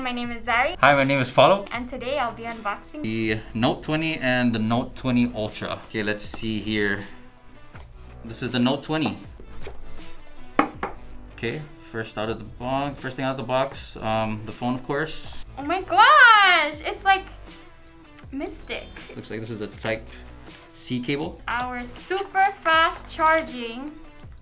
my name is Zari. Hi, my name is Paulo. And today I'll be unboxing the Note 20 and the Note 20 Ultra. Okay, let's see here. This is the Note 20. Okay, first out of the box, first thing out of the box, um, the phone of course. Oh my gosh, it's like mystic. Looks like this is the Type C cable. Our super fast charging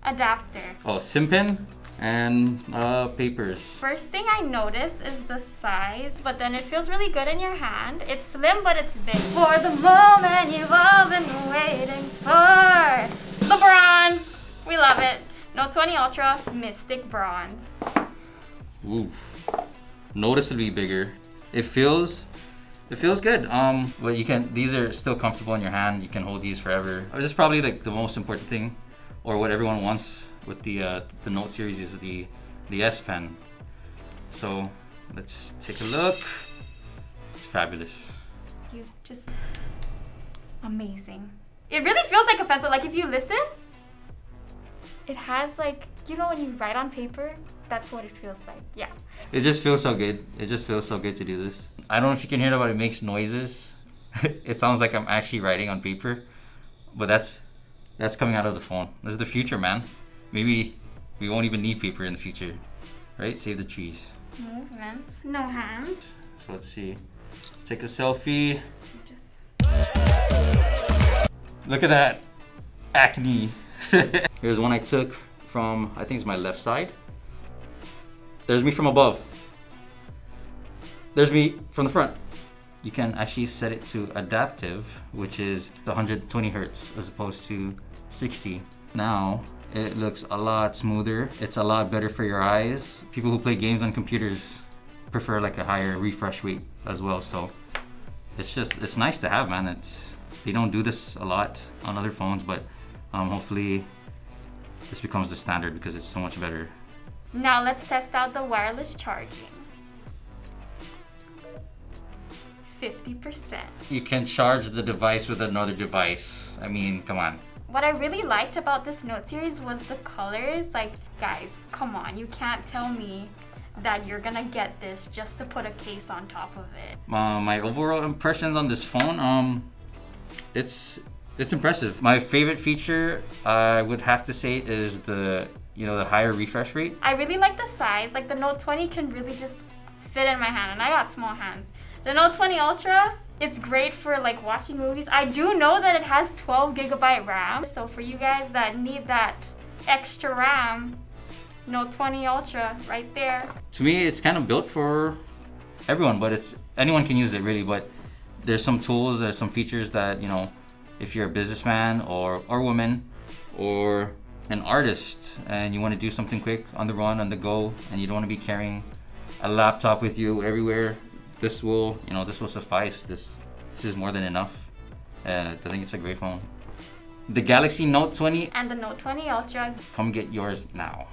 adapter. Oh, SIM pin and uh, papers. First thing I notice is the size, but then it feels really good in your hand. It's slim, but it's big. For the moment you've all been waiting for. The bronze! We love it. Note 20 Ultra Mystic Bronze. Ooh, noticeably bigger. It feels, it feels good. Um, but you can, these are still comfortable in your hand. You can hold these forever. This is probably like the most important thing or what everyone wants with the uh, the Note series is the the S Pen. So let's take a look. It's fabulous. You just amazing. It really feels like a pencil. Like if you listen, it has like you know when you write on paper. That's what it feels like. Yeah. It just feels so good. It just feels so good to do this. I don't know if you can hear it, but it makes noises. it sounds like I'm actually writing on paper, but that's that's coming out of the phone. This is the future, man. Maybe we won't even need paper in the future, right? Save the trees. Movements, no hand. So let's see. Take a selfie. Look at that acne. Here's one I took from, I think it's my left side. There's me from above. There's me from the front you can actually set it to adaptive, which is 120 hertz as opposed to 60. Now, it looks a lot smoother. It's a lot better for your eyes. People who play games on computers prefer like a higher refresh rate as well. So it's just, it's nice to have, man. It's, they don't do this a lot on other phones, but um, hopefully this becomes the standard because it's so much better. Now let's test out the wireless charging. 50%. You can charge the device with another device. I mean, come on. What I really liked about this Note series was the colors. Like, guys, come on. You can't tell me that you're gonna get this just to put a case on top of it. Uh, my overall impressions on this phone, um, it's it's impressive. My favorite feature, I would have to say, is the you know the higher refresh rate. I really like the size. Like the Note 20 can really just fit in my hand, and I got small hands. The Note 20 Ultra, it's great for like watching movies. I do know that it has 12 gigabyte RAM. So for you guys that need that extra RAM, Note 20 Ultra right there. To me, it's kind of built for everyone, but it's anyone can use it really. But there's some tools, there's some features that, you know, if you're a businessman or, or woman or an artist and you want to do something quick on the run, on the go, and you don't want to be carrying a laptop with you everywhere, this will, you know, this will suffice. This, this is more than enough. Uh, I think it's a great phone. The Galaxy Note 20 and the Note 20 Ultra. Come get yours now.